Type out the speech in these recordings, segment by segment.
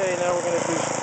Okay, now we're gonna do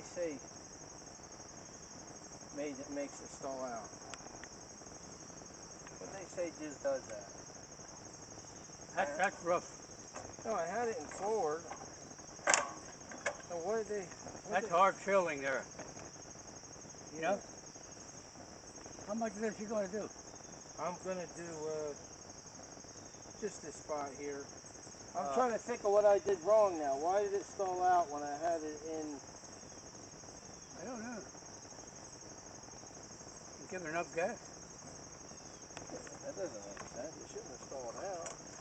They say? Made it makes it stall out. What they say just does that? That, that's rough. No, I had it in forward. So what did they? What That's did, hard filling there. You know? How much of this you gonna do? I'm gonna do uh, just this spot here. I'm Uh, trying to think of what I did wrong now. Why did it stall out when I had it in? I don't know. Give it enough gas? That doesn't make sense. It shouldn't have stalled out.